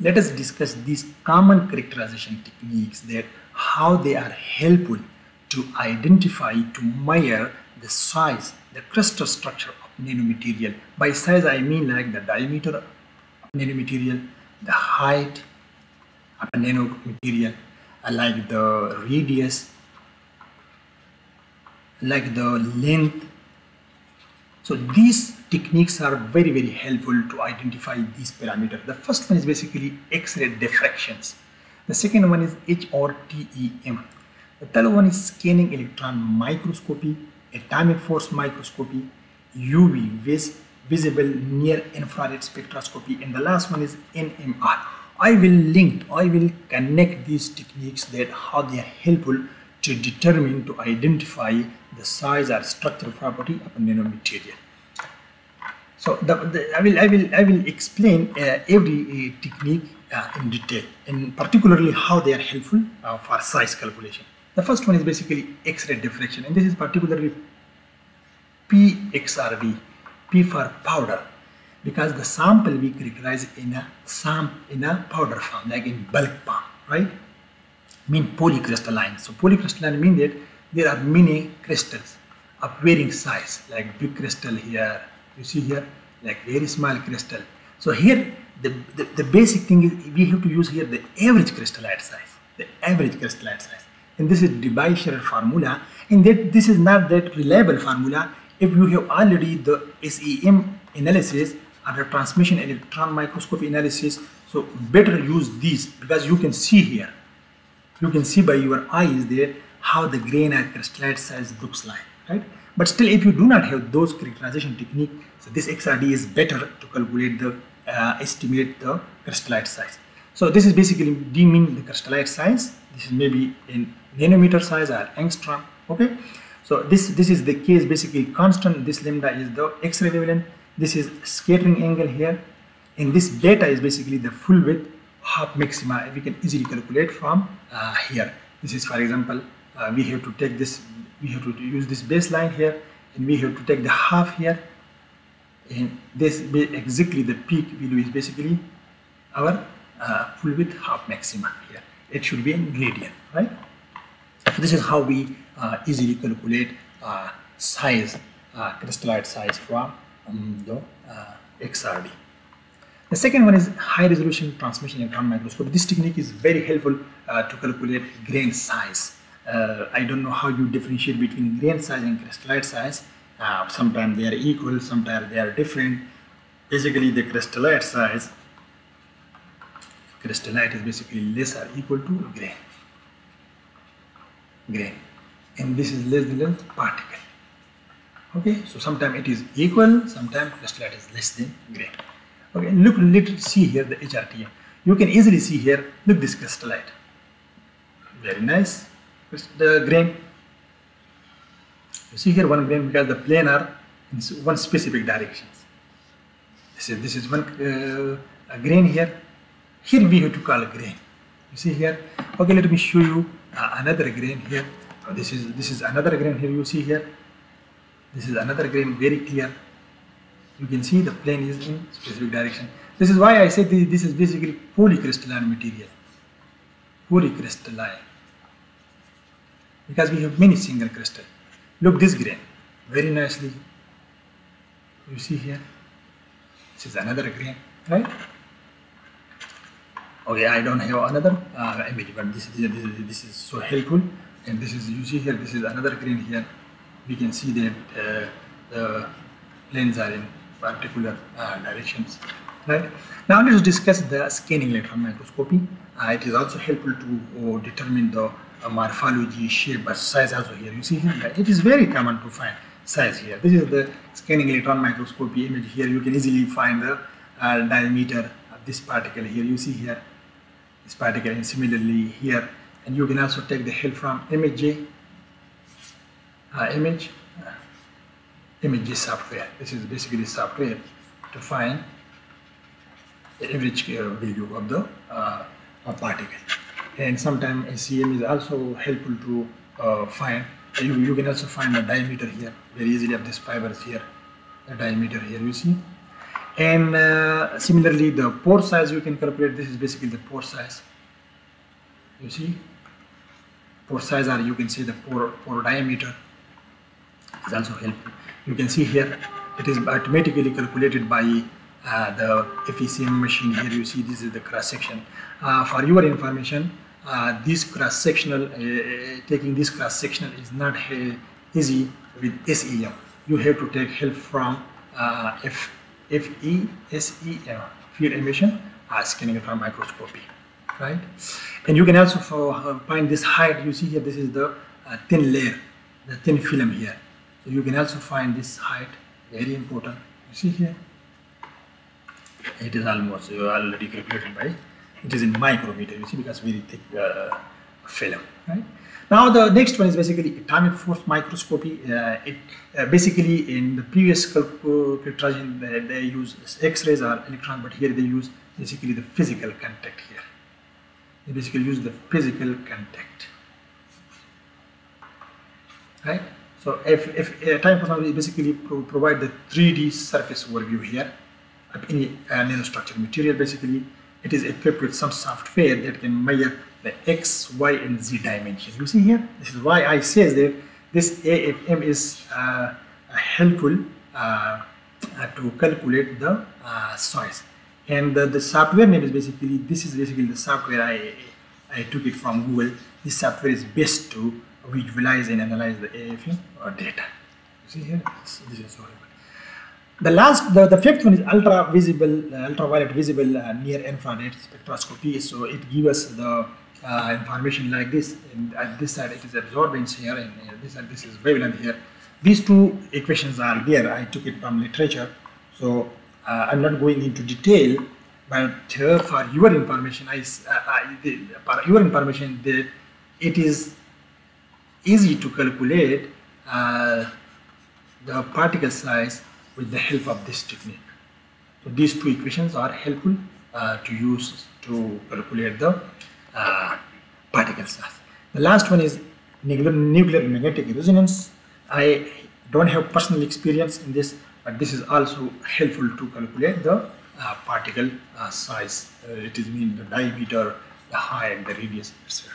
let us discuss these common characterization techniques that how they are helpful to identify to measure the size the crystal structure of nanomaterial. By size i mean like the diameter of nanomaterial the height of a nanomaterial like the radius like the length so these techniques are very very helpful to identify these parameters. The first one is basically x-ray diffractions. The second one is HRTEM the third one is scanning electron microscopy atomic force microscopy UV vis visible near infrared spectroscopy and the last one is NMR I will link I will connect these techniques that how they are helpful to determine to identify the size or structural property of a nanomaterial. So the, the, I will I will I will explain uh, every uh, technique uh, in detail, and particularly how they are helpful uh, for size calculation. The first one is basically X-ray diffraction, and this is particularly PXRD, P for powder, because the sample we characterize in a sam in a powder form, like in bulk form, right? Mean polycrystalline. So polycrystalline mean that there are many crystals of varying size, like big crystal here, you see here, like very small crystal. So here, the, the, the basic thing is we have to use here the average crystallite size, the average crystallite size. And this is Debye formula, and that this is not that reliable formula if you have already the SEM analysis or the transmission electron microscopy analysis. So better use these because you can see here, you can see by your eyes there how the grain and crystallite size looks like, right? But still, if you do not have those characterization technique, so this XRD is better to calculate the uh, estimate the crystallite size. So this is basically deeming the crystallite size. This is maybe in nanometer size or angstrom. Okay. So this this is the case basically constant. This lambda is the X-ray wavelength. This is scattering angle here, and this beta is basically the full width half maxima. We can easily calculate from uh, here. This is for example uh, we have to take this we have to use this baseline here and we have to take the half here. And this exactly the peak value is basically our uh, full width half maxima here. It should be in radian right? So this is how we uh, easily calculate uh, size uh, crystallite size from um, the uh, XRD the second one is high resolution transmission electron microscope. This technique is very helpful to calculate grain size uh, I don't know how you differentiate between grain size and crystallite size. Uh, sometimes they are equal, sometimes they are different. Basically, the crystallite size, crystallite is basically less or equal to grain. Grain. And this is less than particle. Okay, so sometimes it is equal, sometimes crystallite is less than grain. Okay, look, let's see here the HRTEM. You can easily see here, look this crystallite. Very nice the grain. You see here one grain because the planar in one specific directions this is this is one uh, grain here. Here we have to call a grain. You see here? Okay let me show you uh, another grain here. This is this is another grain here. You see here? This is another grain very clear. You can see the plane is in specific direction. This is why i said this, this is basically polycrystalline material. Polycrystalline because we have many single crystal. Look this grain, very nicely. You see here, this is another grain, right? Okay, I don't have another uh, image, but this is, this is this is so helpful. And this is you see here, this is another grain here. We can see that uh, the planes are in particular uh, directions, right? Now let's discuss the scanning electron microscopy. Uh, it is also helpful to uh, determine the morphology, shape, but size also here. You see here, it is very common to find size here. This is the scanning electron microscopy image here. You can easily find the uh, diameter of this particle here. You see here, this particle and similarly here. And you can also take the help from image uh, image, uh, image software. This is basically software to find the average uh, value of the uh, particle and sometimes SEM is also helpful to uh, find you, you can also find the diameter here very easily of this fibers here the diameter here you see And uh, similarly, the pore size you can calculate. This is basically the pore size. You see, pore size or you can say the pore, pore diameter is also helpful. You can see here it is automatically calculated by uh, the FESEM machine here you see this is the cross section uh, for your information uh, this cross sectional uh, taking this cross sectional is not easy with SEM you have to take help from uh, FESEM field emission scanning from microscopy right? And you can also find this height. You see here this is the thin layer the thin film here. So you can also find this height very important. You see here? It is almost already calculated by it is in micrometer you see because very thick uh, film right? Now the next one is basically atomic force microscopy. Uh, it uh, basically in the previous calculation they, they use x-rays or electron but here they use basically the physical contact here. They basically use the physical contact right? So if, if uh, time cosmology basically pro provide the 3D surface overview here of any uh, nanostructure material basically it is equipped with some software that can measure the x, y and z dimensions. You see here this is why I say that this AFM is uh, helpful uh, to calculate the uh, size and the, the software name is basically this is basically the software I, I took it from Google. This software is best to visualize and analyze the AFM or data. You see here, this, is horrible. The last, the, the fifth one is ultra visible, uh, ultraviolet visible uh, near infrared spectroscopy. So it gives us the uh, information like this. And at this side it is absorbance here, and this side this is wavelength here. These two equations are there. I took it from literature. So uh, I'm not going into detail, but uh, for your information, I, uh, I for your information that it is easy to calculate uh, the particle size with the help of this technique. So these two equations are helpful uh, to use to calculate the uh, particle size. The last one is nuclear, nuclear magnetic resonance. I don't have personal experience in this, but this is also helpful to calculate the uh, particle uh, size. Uh, it is mean the diameter, the height, the radius, etc.